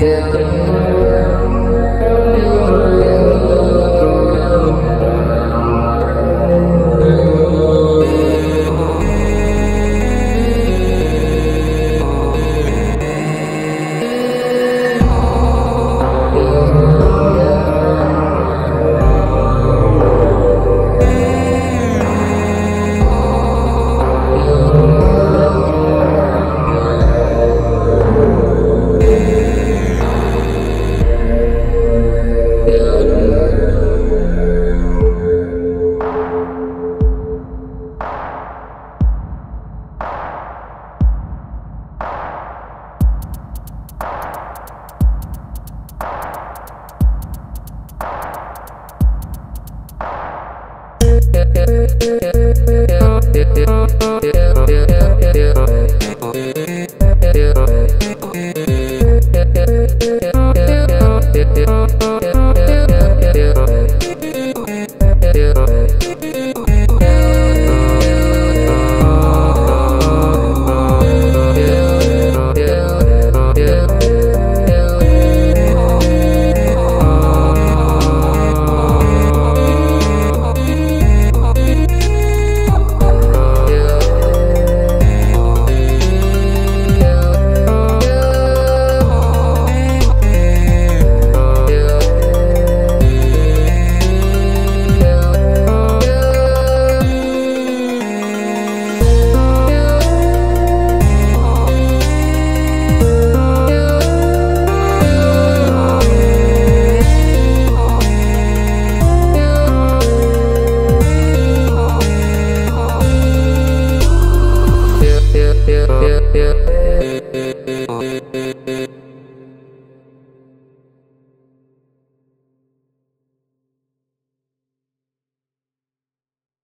yeah, yeah.